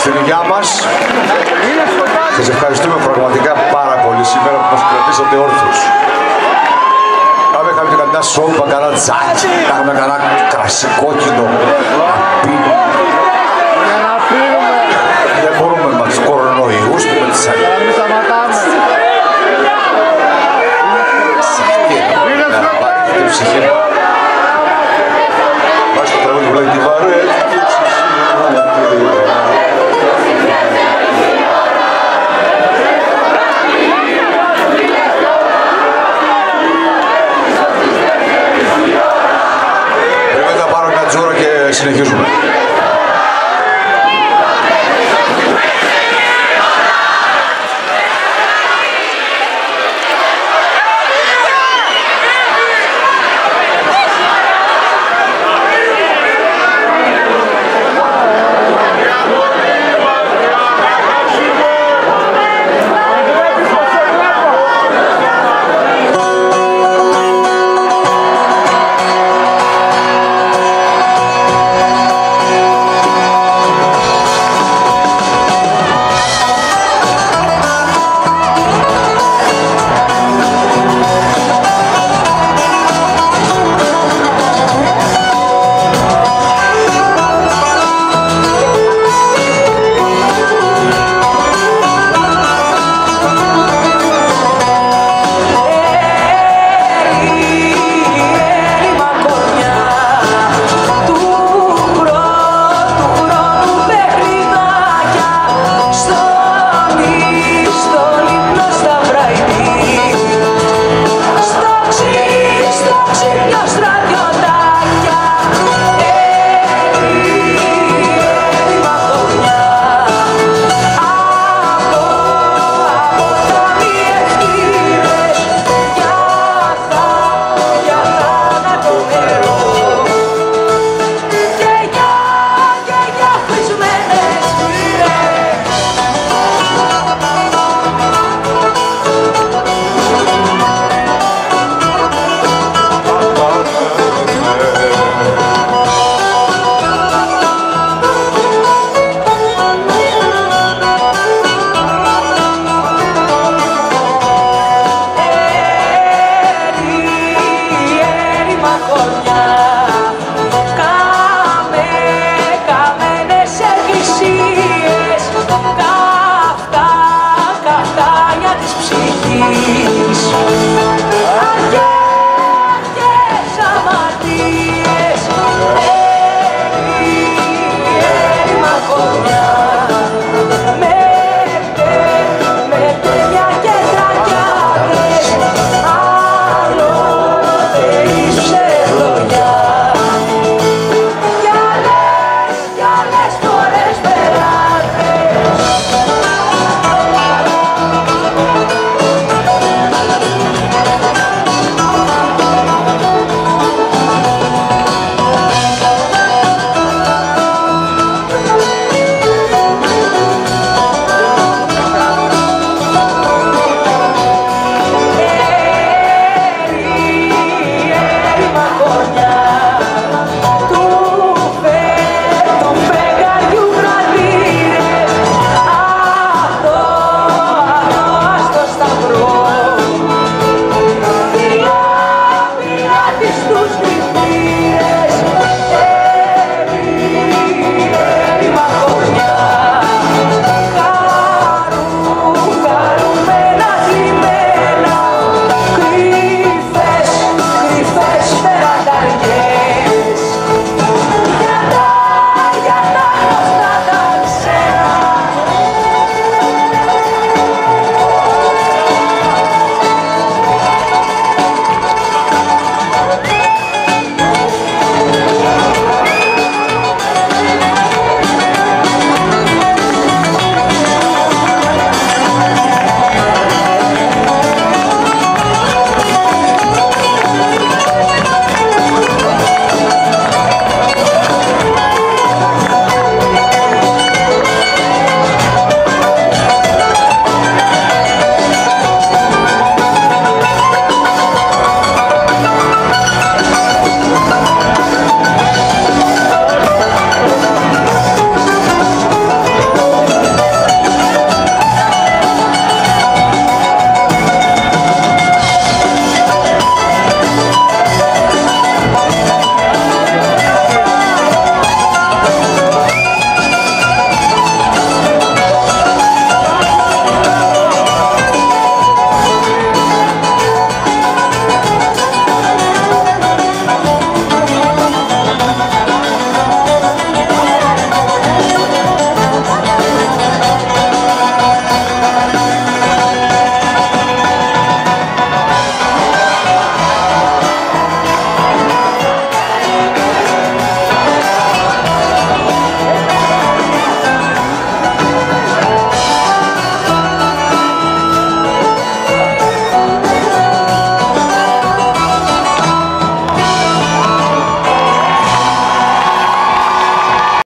στην υγειά μας. Σας ευχαριστούμε πραγματικά πάρα πολύ σήμερα που μας κρατήσατε όρθους. Πάμε είχαμε και καμιά σόπα, κανένα τζάκι, είχαμε κανένα κρασί κόκκινο, της ψυχής 아.